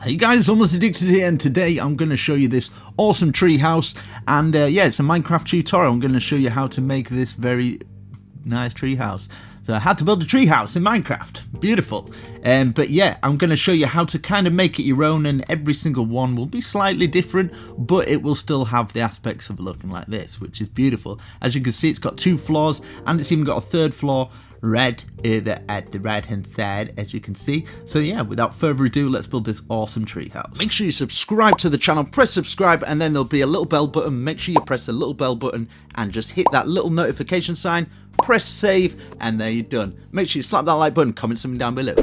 Hey guys, Almost Addicted here, and today I'm going to show you this awesome tree house, and uh, yeah, it's a Minecraft tutorial. I'm going to show you how to make this very nice tree house. So how to build a tree house in Minecraft, beautiful. Um, but yeah, I'm going to show you how to kind of make it your own, and every single one will be slightly different, but it will still have the aspects of looking like this, which is beautiful. As you can see, it's got two floors, and it's even got a third floor red over at the right hand side as you can see. So yeah without further ado let's build this awesome treehouse. Make sure you subscribe to the channel press subscribe and then there'll be a little bell button. Make sure you press the little bell button and just hit that little notification sign. Press save and there you're done. Make sure you slap that like button comment something down below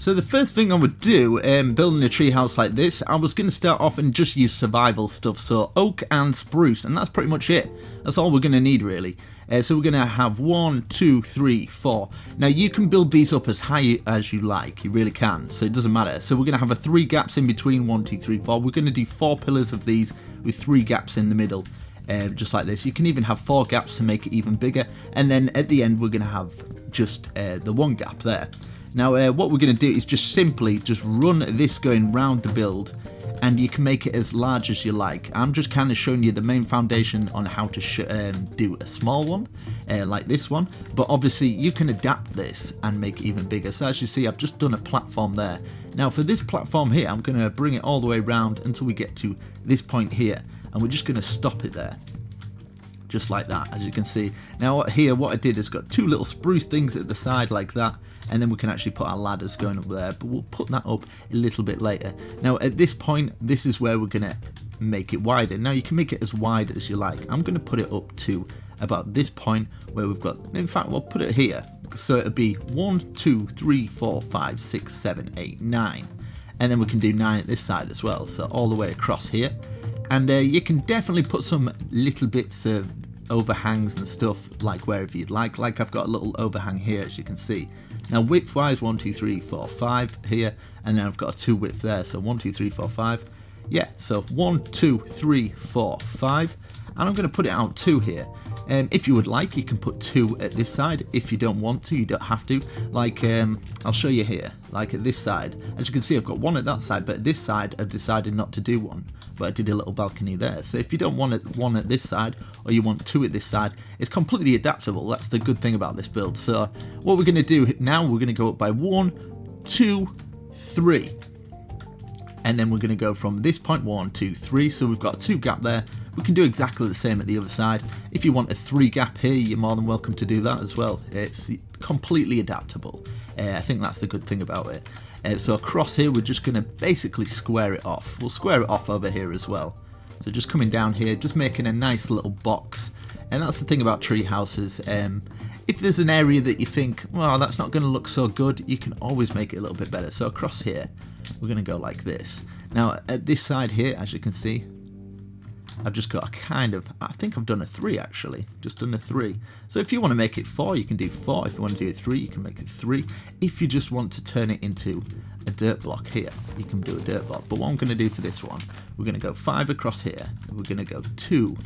so the first thing I would do um, building a treehouse like this, I was going to start off and just use survival stuff, so oak and spruce, and that's pretty much it. That's all we're going to need really. Uh, so we're going to have one, two, three, four. Now you can build these up as high as you like, you really can, so it doesn't matter. So we're going to have a three gaps in between, one, two, three, four. We're going to do four pillars of these with three gaps in the middle. Uh, just like this. You can even have four gaps to make it even bigger, and then at the end we're going to have just uh, the one gap there. Now uh, what we're going to do is just simply just run this going round the build and you can make it as large as you like. I'm just kind of showing you the main foundation on how to um, do a small one uh, like this one but obviously you can adapt this and make it even bigger. So as you see I've just done a platform there. Now for this platform here I'm going to bring it all the way around until we get to this point here and we're just going to stop it there just like that as you can see now here what I did is got two little spruce things at the side like that and then we can actually put our ladders going up there but we'll put that up a little bit later. Now at this point this is where we're gonna make it wider. Now you can make it as wide as you like. I'm gonna put it up to about this point where we've got in fact we'll put it here. So it'll be one two three four five six seven eight nine. And then we can do nine at this side as well so all the way across here. And uh, you can definitely put some little bits of overhangs and stuff like wherever you'd like. Like I've got a little overhang here as you can see now width wise one two three four five here and then I've got a two width there. So one two three four five. Yeah so one two three four five. And I'm going to put it out two here um, if you would like you can put two at this side if you don't want to you don't have to like um, I'll show you here like at this side as you can see I've got one at that side but at this side I've decided not to do one but I did a little balcony there. So if you don't want one at this side or you want two at this side, it's completely adaptable. That's the good thing about this build. So what we're going to do now, we're going to go up by one, two, three. And then we're going to go from this point one, two, three. So we've got two gap there. We can do exactly the same at the other side. If you want a three gap here, you're more than welcome to do that as well. It's completely adaptable. Uh, I think that's the good thing about it. Uh, so across here we're just going to basically square it off. We'll square it off over here as well. So just coming down here, just making a nice little box. And that's the thing about tree houses. Um, if there's an area that you think, well, that's not going to look so good, you can always make it a little bit better. So across here, we're going to go like this. Now, at this side here, as you can see, I've just got a kind of, I think I've done a 3 actually, just done a 3. So if you want to make it 4, you can do 4. If you want to do a 3, you can make it 3. If you just want to turn it into a dirt block here, you can do a dirt block. But what I'm going to do for this one, we're going to go 5 across here, we're going to go 2,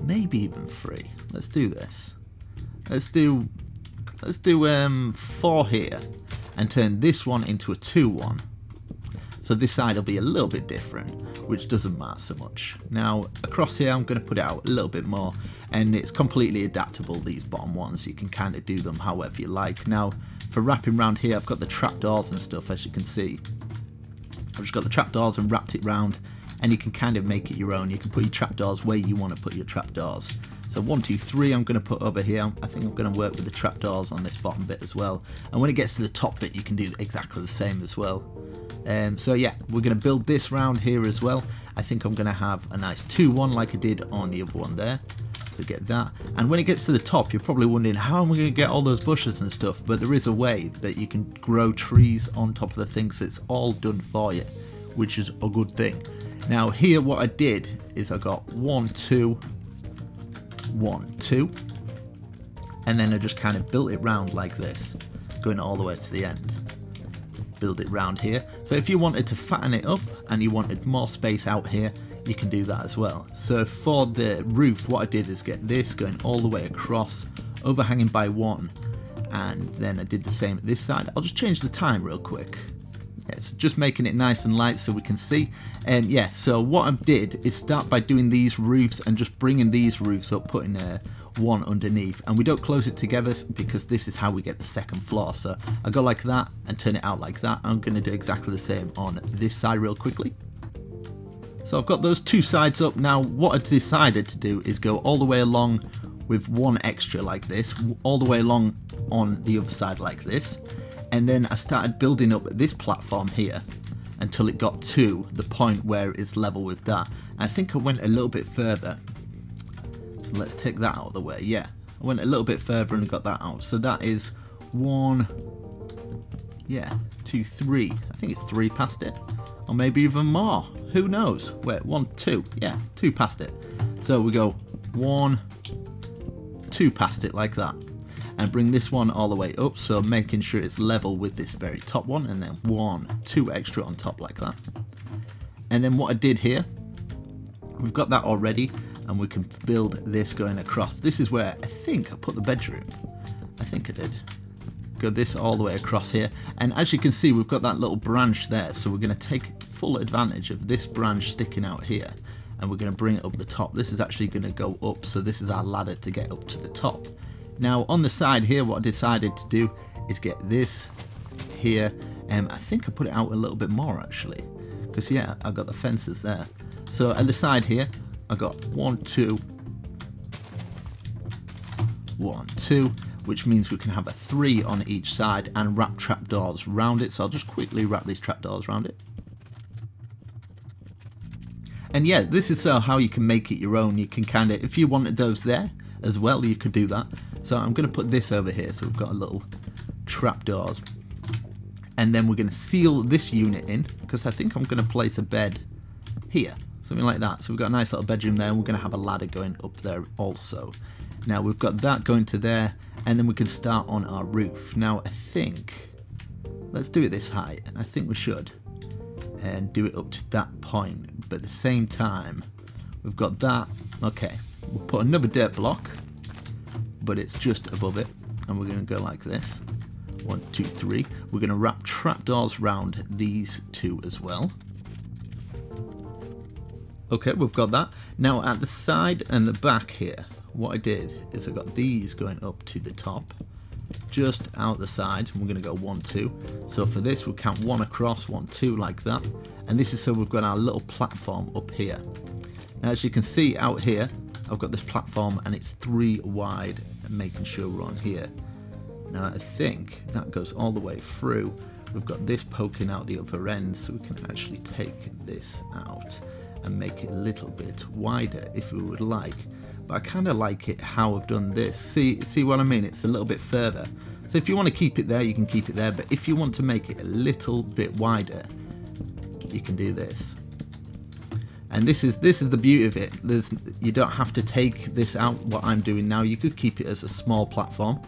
maybe even 3. Let's do this. Let's do, let's do um, 4 here, and turn this one into a 2-1. So this side will be a little bit different, which doesn't matter so much. Now, across here, I'm going to put it out a little bit more, and it's completely adaptable, these bottom ones. You can kind of do them however you like. Now, for wrapping around here, I've got the trapdoors and stuff, as you can see. I've just got the trapdoors and wrapped it round, and you can kind of make it your own. You can put your trapdoors where you want to put your trapdoors. So one, two, three I'm going to put over here. I think I'm going to work with the trapdoors on this bottom bit as well. And when it gets to the top bit, you can do exactly the same as well. Um, so yeah, we're going to build this round here as well. I think I'm going to have a nice 2-1 like I did on the other one there. So get that. And when it gets to the top, you're probably wondering how am I going to get all those bushes and stuff. But there is a way that you can grow trees on top of the thing so it's all done for you, which is a good thing. Now here what I did is I got one, two, one, two. And then I just kind of built it round like this, going all the way to the end build it round here. So if you wanted to fatten it up and you wanted more space out here, you can do that as well. So for the roof, what I did is get this going all the way across, overhanging by one, and then I did the same at this side. I'll just change the time real quick. It's just making it nice and light so we can see. And um, yeah, so what I did is start by doing these roofs and just bringing these roofs up, putting a one underneath. And we don't close it together because this is how we get the second floor. So I go like that and turn it out like that. I'm going to do exactly the same on this side real quickly. So I've got those two sides up. Now what I decided to do is go all the way along with one extra like this, all the way along on the other side like this and then I started building up this platform here until it got to the point where it's level with that. I think I went a little bit further. Let's take that out of the way. Yeah, I went a little bit further and got that out. So that is one, yeah, two, three. I think it's three past it. Or maybe even more. Who knows? Wait, one, two. Yeah, two past it. So we go one, two past it like that and bring this one all the way up so making sure it's level with this very top one and then one two extra on top like that and then what I did here we've got that already and we can build this going across. This is where I think I put the bedroom. I think I did. Go this all the way across here. And as you can see we've got that little branch there. So we're going to take full advantage of this branch sticking out here and we're going to bring it up the top. This is actually going to go up so this is our ladder to get up to the top. Now on the side here, what I decided to do is get this here. Um, I think I put it out a little bit more actually, because yeah, I've got the fences there. So at the side here, I got one, two, one, two, which means we can have a three on each side and wrap trapdoors around it. So I'll just quickly wrap these trapdoors around it. And yeah, this is so how you can make it your own. You can kind of, if you wanted those there as well, you could do that. So I'm going to put this over here. So we've got a little trapdoors. And then we're going to seal this unit in because I think I'm going to place a bed here. Something like that. So we've got a nice little bedroom there. And we're going to have a ladder going up there also. Now we've got that going to there. And then we can start on our roof. Now I think, let's do it this height. I think we should. And do it up to that point. But at the same time, we've got that. Okay, we'll put another dirt block but it's just above it. And we're going to go like this. One, two, three. We're going to wrap trapdoors round these two as well. Okay, we've got that. Now at the side and the back here, what I did is I got these going up to the top, just out the side. and We're going to go one, two. So for this, we'll count one across, one, two, like that. And this is so we've got our little platform up here. Now, as you can see out here, I've got this platform and it's three wide, making sure we're on here. Now I think that goes all the way through. We've got this poking out the upper end so we can actually take this out and make it a little bit wider if we would like. But I kind of like it how I've done this. See, see what I mean? It's a little bit further. So if you want to keep it there, you can keep it there. But if you want to make it a little bit wider, you can do this and this is this is the beauty of it there's you don't have to take this out what I'm doing now you could keep it as a small platform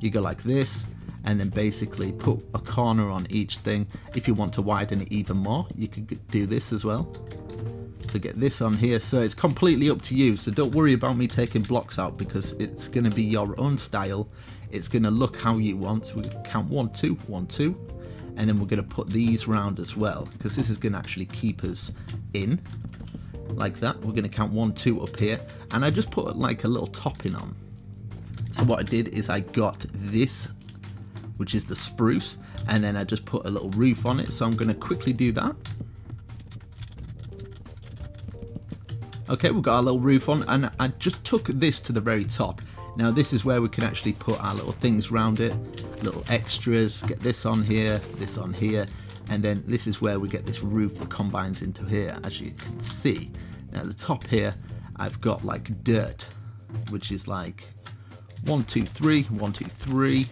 you go like this and then basically put a corner on each thing if you want to widen it even more you could do this as well to get this on here so it's completely up to you so don't worry about me taking blocks out because it's going to be your own style it's going to look how you want so we count one two one two and then we're going to put these round as well because this is going to actually keep us in like that. We're going to count one, two up here. And I just put like a little topping on. So what I did is I got this, which is the spruce, and then I just put a little roof on it. So I'm going to quickly do that. Okay, we've got our little roof on, and I just took this to the very top. Now this is where we can actually put our little things around it, little extras, get this on here, this on here, and then this is where we get this roof that combines into here as you can see. Now the top here I've got like dirt which is like one two three one two three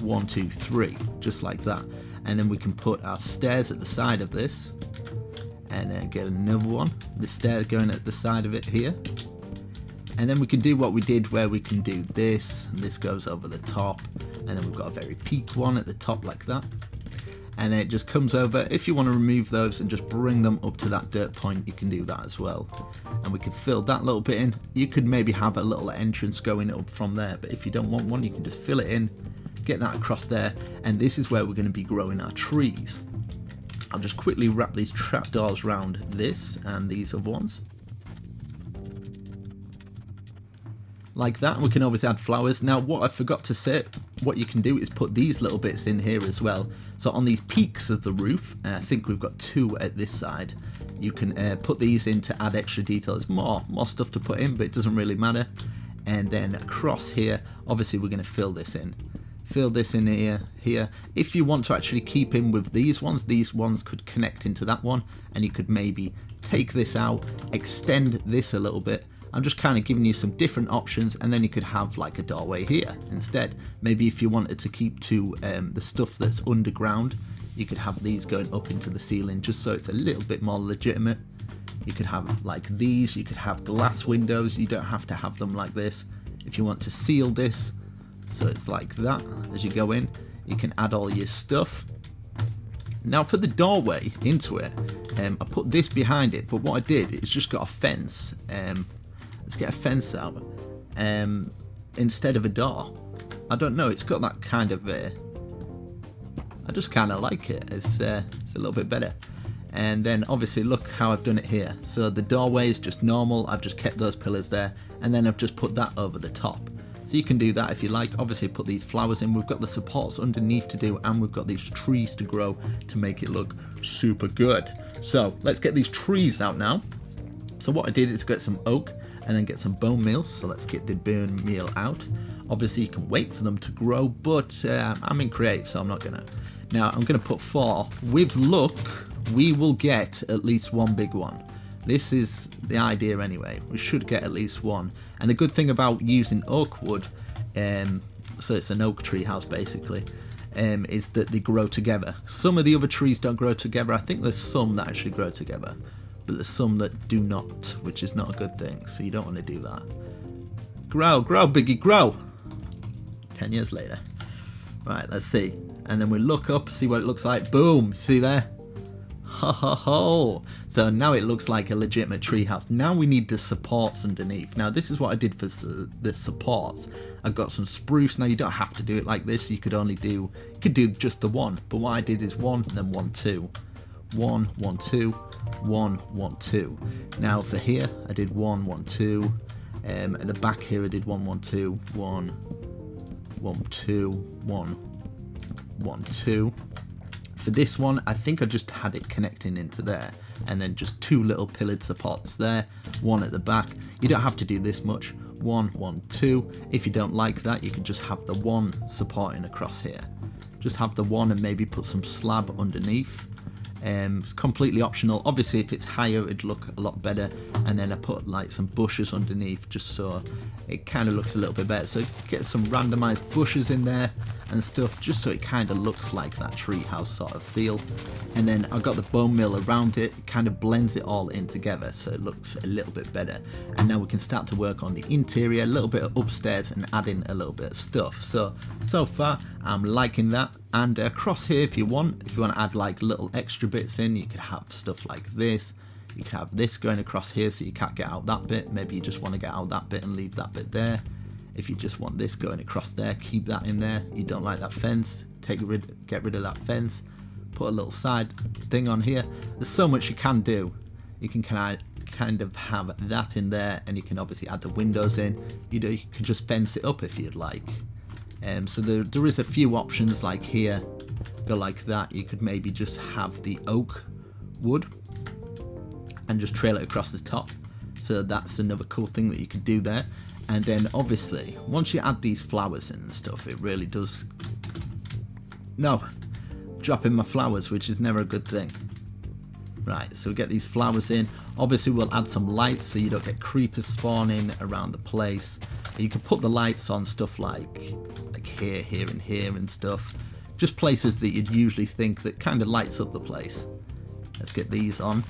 one two three just like that. And then we can put our stairs at the side of this and then get another one the stair going at the side of it here and then we can do what we did where we can do this and this goes over the top and then we've got a very peak one at the top like that and then it just comes over. If you want to remove those and just bring them up to that dirt point, you can do that as well. And we can fill that little bit in. You could maybe have a little entrance going up from there, but if you don't want one, you can just fill it in, get that across there, and this is where we're going to be growing our trees. I'll just quickly wrap these trapdoors around this and these other ones. Like that, we can always add flowers. Now, what I forgot to say, what you can do is put these little bits in here as well. So on these peaks of the roof, uh, I think we've got two at this side, you can uh, put these in to add extra detail. It's more, more stuff to put in, but it doesn't really matter. And then across here, obviously we're going to fill this in fill this in here here. If you want to actually keep in with these ones these ones could connect into that one and you could maybe take this out extend this a little bit. I'm just kind of giving you some different options and then you could have like a doorway here instead. Maybe if you wanted to keep to um, the stuff that's underground you could have these going up into the ceiling just so it's a little bit more legitimate. You could have like these you could have glass windows you don't have to have them like this. If you want to seal this so it's like that as you go in. You can add all your stuff. Now for the doorway into it, um, I put this behind it, but what I did is just got a fence. Um, let's get a fence out um, instead of a door. I don't know, it's got that kind of... Uh, I just kind of like it. It's, uh, it's a little bit better. And then obviously look how I've done it here. So the doorway is just normal. I've just kept those pillars there. And then I've just put that over the top. So you can do that if you like. Obviously put these flowers in. We've got the supports underneath to do and we've got these trees to grow to make it look super good. So let's get these trees out now. So what I did is get some oak and then get some bone meal. So let's get the bone meal out. Obviously you can wait for them to grow, but uh, I'm in creative, so I'm not gonna. Now I'm gonna put four. With luck, we will get at least one big one. This is the idea anyway. We should get at least one. And the good thing about using oak wood, um, so it's an oak tree house basically, um, is that they grow together. Some of the other trees don't grow together. I think there's some that actually grow together, but there's some that do not, which is not a good thing. So you don't want to do that. Grow, grow, Biggie, grow. Ten years later. Right, let's see. And then we look up, see what it looks like. Boom, see there? Ho ho ho! So now it looks like a legitimate treehouse. Now we need the supports underneath. Now this is what I did for the supports. I got some spruce. Now you don't have to do it like this. You could only do, you could do just the one. But what I did is one, and then one, two. One, one, two, one, one, two. Now for here, I did one, one, two. Um, at the back here, I did one, one, two, one, one, two, one, one, two. For this one, I think I just had it connecting into there and then just two little pillared supports there, one at the back. You don't have to do this much, one, one, two. If you don't like that, you can just have the one supporting across here. Just have the one and maybe put some slab underneath um, it's completely optional. Obviously, if it's higher, it'd look a lot better. And then I put like some bushes underneath just so it kind of looks a little bit better. So get some randomized bushes in there and stuff just so it kind of looks like that treehouse sort of feel. And then I've got the bone meal around it, kind of blends it all in together so it looks a little bit better. And now we can start to work on the interior, a little bit upstairs and add in a little bit of stuff. So, so far I'm liking that and uh, across here if you want if you want to add like little extra bits in you could have stuff like this you could have this going across here so you can't get out that bit maybe you just want to get out that bit and leave that bit there if you just want this going across there keep that in there you don't like that fence take rid get rid of that fence put a little side thing on here there's so much you can do you can kind of kind of have that in there and you can obviously add the windows in you know you can just fence it up if you'd like um, so there, there is a few options like here, go like that. You could maybe just have the oak wood and just trail it across the top. So that's another cool thing that you could do there. And then obviously, once you add these flowers in and stuff, it really does... No, drop in my flowers, which is never a good thing. Right, so we get these flowers in. Obviously, we'll add some lights so you don't get creepers spawning around the place. You can put the lights on stuff like like here, here, and here and stuff. Just places that you'd usually think that kind of lights up the place. Let's get these on.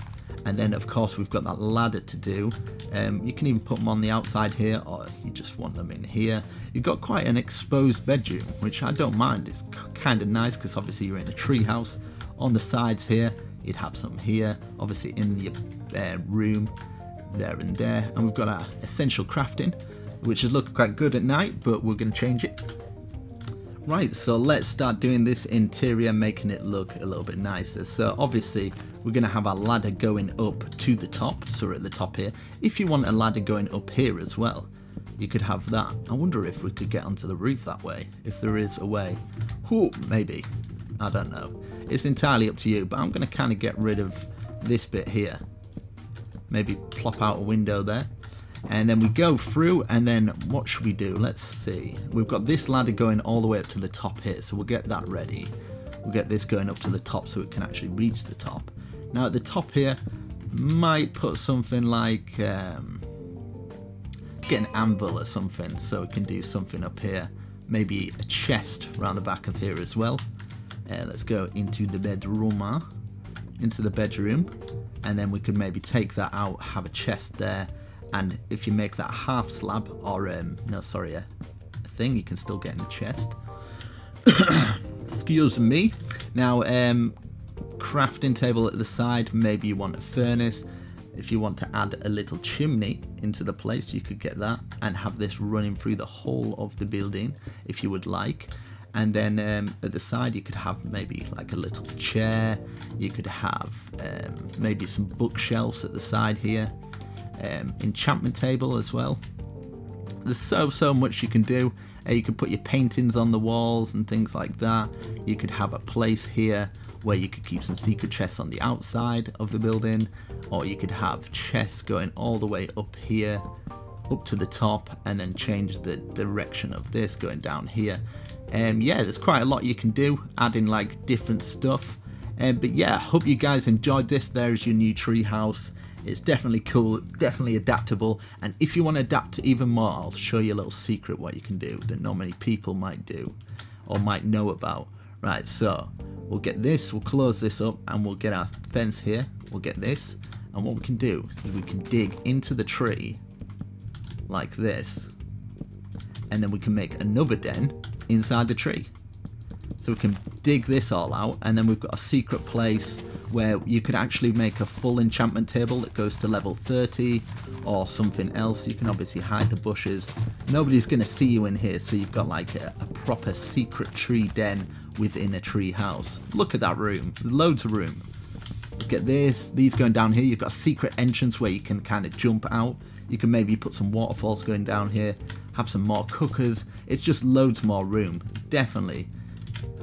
And then, of course, we've got that ladder to do. Um, you can even put them on the outside here, or you just want them in here. You've got quite an exposed bedroom, which I don't mind. It's kind of nice because obviously you're in a tree house. On the sides here, you'd have some here. Obviously in your uh, room, there and there. And we've got our essential crafting, which is looking quite good at night, but we're going to change it. Right, so let's start doing this interior, making it look a little bit nicer. So obviously, we're going to have a ladder going up to the top, so we're at the top here. If you want a ladder going up here as well, you could have that. I wonder if we could get onto the roof that way, if there is a way. Ooh, maybe. I don't know. It's entirely up to you, but I'm going to kind of get rid of this bit here. Maybe plop out a window there and then we go through and then what should we do let's see we've got this ladder going all the way up to the top here so we'll get that ready we'll get this going up to the top so it can actually reach the top now at the top here might put something like um, get an anvil or something so we can do something up here. Maybe a chest around the back of here as well. Uh, let's go into the bedroom uh, into the bedroom. And then we could maybe take that out have a chest there. And if you make that half slab or um, no sorry a, a, thing you can still get in the chest. Excuse me. Now um, crafting table at the side maybe you want a furnace if you want to add a little chimney into the place you could get that and have this running through the whole of the building if you would like and then um, at the side you could have maybe like a little chair you could have um, maybe some bookshelves at the side here um, enchantment table as well. There's so, so much you can do. Uh, you could put your paintings on the walls and things like that. You could have a place here where you could keep some secret chests on the outside of the building, or you could have chests going all the way up here, up to the top, and then change the direction of this going down here. Um, yeah, there's quite a lot you can do, adding like different stuff. Um, but yeah, hope you guys enjoyed this. There's your new treehouse. It's definitely cool, definitely adaptable, and if you want to adapt even more, I'll show you a little secret what you can do that not many people might do or might know about. Right, so we'll get this, we'll close this up, and we'll get our fence here. We'll get this, and what we can do is we can dig into the tree like this, and then we can make another den inside the tree. So we can dig this all out, and then we've got a secret place where you could actually make a full enchantment table that goes to level 30 or something else. You can obviously hide the bushes. Nobody's going to see you in here, so you've got like a, a, proper secret tree den within a tree house. Look at that room. Loads of room. Let's get this. These going down here. You've got a secret entrance where you can kind of jump out. You can maybe put some waterfalls going down here. Have some more cookers. It's just loads more room. It's definitely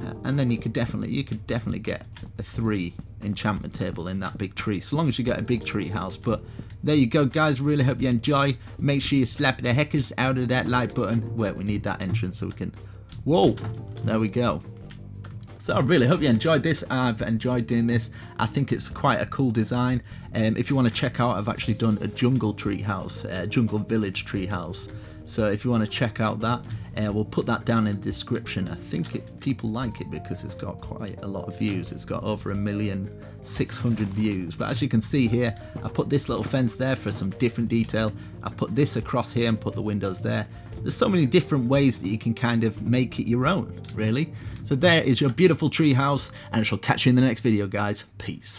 uh, and then you could definitely you could definitely get a three enchantment table in that big tree so long as you get a big tree house but there you go guys really hope you enjoy make sure you slap the heckers out of that like button wait we need that entrance so we can whoa there we go so I really hope you enjoyed this. I've enjoyed doing this. I think it's quite a cool design. Um, if you want to check out, I've actually done a jungle tree house, a jungle village tree house. So if you want to check out that, uh, we'll put that down in the description. I think it, people like it because it's got quite a lot of views. It's got over a million six hundred views. But as you can see here, I put this little fence there for some different detail. I put this across here and put the windows there. There's so many different ways that you can kind of make it your own, really. So there is your beautiful tree house, and I shall catch you in the next video, guys. Peace.